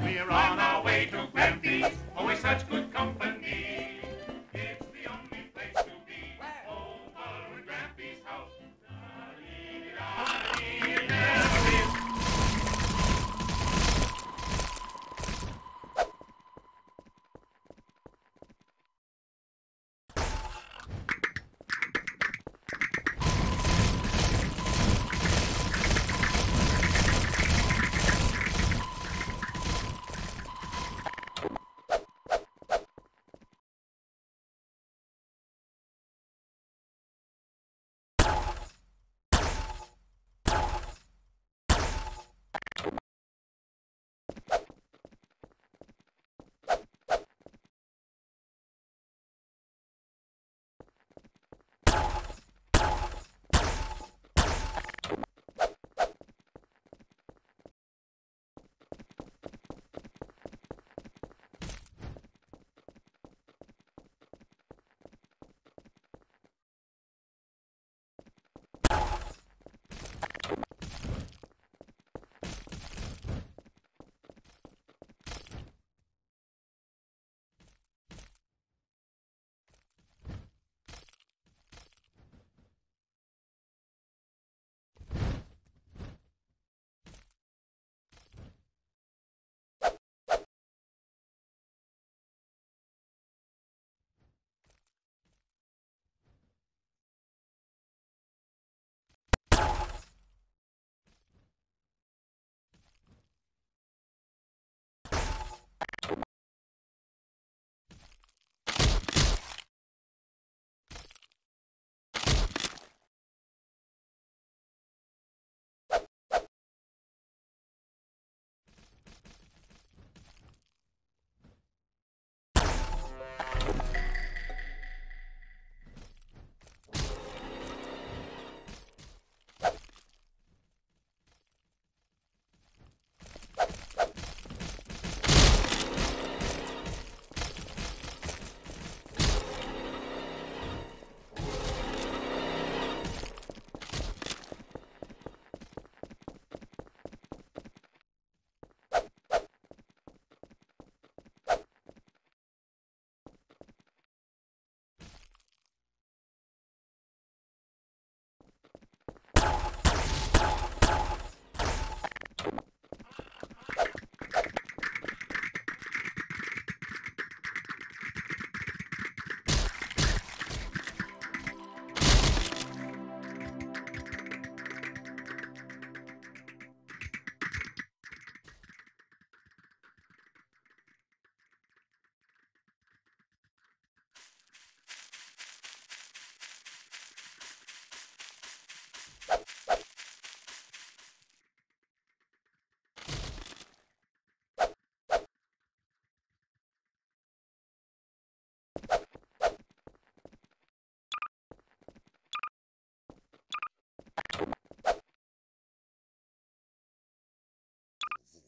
We're on our way to Grampy's. always such good company.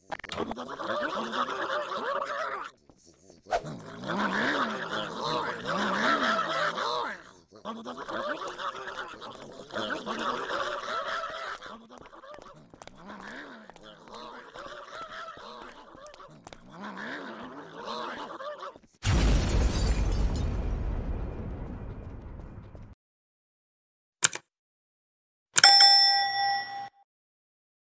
Oh, my God.